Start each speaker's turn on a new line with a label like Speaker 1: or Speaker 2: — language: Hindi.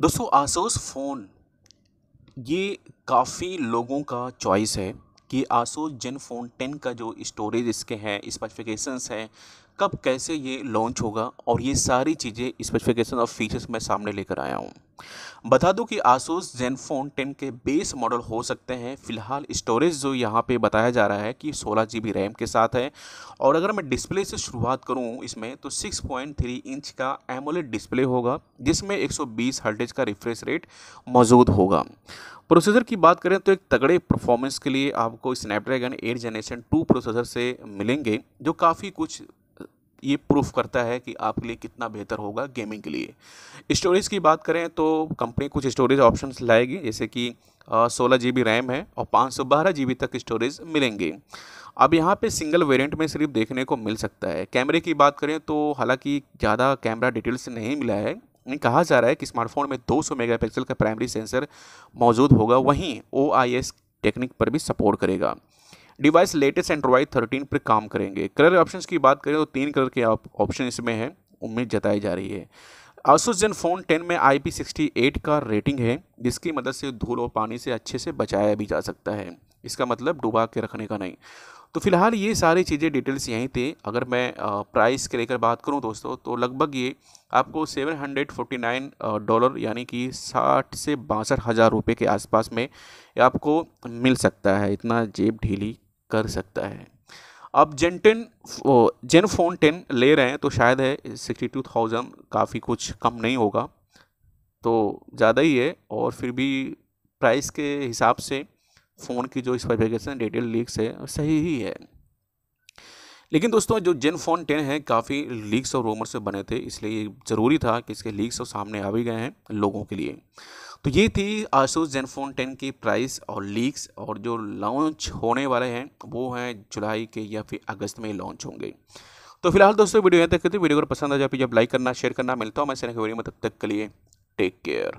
Speaker 1: दोस्तों, आसोस फ़ोन, ये काफ़ी लोगों का चॉइस है कि आसूस जेन फ़ोन टेन का जो स्टोरेज इसके हैं स्पेसिफिकेशंस हैं कब कैसे ये लॉन्च होगा और ये सारी चीज़ें स्पेसिफिकेशन और फीचर्स मैं सामने लेकर आया हूँ। बता दूँ कि आसूस जेनफोन 10 के बेस मॉडल हो सकते हैं। फ़िलहाल स्टोरेज जो यहाँ पे बताया जा रहा है कि सोलह जी रैम के साथ है। और अगर मैं डिस्प्ले से शुरुआत करूँ इसमें तो 6.3 इंच का एमोलेड डिस्प्ले होगा, जिसमें 120 हर्टेज का रिफ्रेश रेट मौजूद होगा। प्रोसेसर की बात करें तो एक तगड़े परफॉर्मेंस के लिए आपको Snapdragon eight generation two processor से मिलेंगे, जो काफ़ी कुछ ये प्रूफ करता है कि आपके लिए कितना बेहतर होगा गेमिंग के लिए। स्टोरेज की बात करें तो कंपनी कुछ स्टोरेज ऑप्शन लाएगी, जैसे कि सोलह जी रैम है और पाँच सौ बारह जी तक स्टोरेज मिलेंगे। अब यहाँ पे सिंगल वेरिएंट में सिर्फ़ देखने को मिल सकता है। कैमरे की बात करें तो हालाँकि ज़्यादा कैमरा डिटेल्स नहीं मिला है। कहा जा रहा है कि स्मार्टफ़ोन में 200 मेगापिक्सल का प्राइमरी सेंसर मौजूद होगा, वहीं ओआईएस टेक्निक पर भी सपोर्ट करेगा। डिवाइस लेटेस्ट एंड्रॉइड थर्टीन पर काम करेंगे। कलर ऑप्शन की बात करें तो तीन कलर के ऑप्शन इसमें है, उम्मीद जताई जा रही है। आसूस जन फ़ोन 10 में आई पी सिक्सटी एट का रेटिंग है, जिसकी मदद से धूल और पानी से अच्छे से बचाया भी जा सकता है। इसका मतलब डुबा के रखने का नहीं। तो फ़िलहाल ये सारी चीज़ें डिटेल्स यहीं थे। अगर मैं प्राइस के लेकर बात करूँ दोस्तों तो लगभग ये आपको seven hundred forty nine dollar यानी कि साठ से बासठ हज़ार रुपये के आसपास में आपको मिल सकता है। इतना जेब ढीली कर सकता है। अब Zen ten Zenfone ten ले रहे हैं तो शायद है सिक्सटी टू थाउज़ेंड काफ़ी कुछ कम नहीं होगा। तो ज़्यादा ही है, और फिर भी प्राइस के हिसाब से फ़ोन की जो स्पेसिफिकेशन डिटेल लीक्स है, सही ही है। लेकिन दोस्तों, जो जेन फ़ोन टेन है, काफ़ी लीक्स और रोमर से बने थे, इसलिए ज़रूरी था कि इसके लीक्स और सामने आ भी गए हैं लोगों के लिए। तो ये थी आसूस जेनफोन टेन की प्राइस और लीक्स और जो लॉन्च होने वाले हैं, वो हैं जुलाई के या फिर अगस्त में लॉन्च होंगे। तो फ़िलहाल दोस्तों, वीडियो यहाँ तक करते वीडियो को पसंद आ जाए जब लाइक करना, शेयर करना। मिलता हूँ मैं वीडियो में, तब तक के लिए, टेक केयर।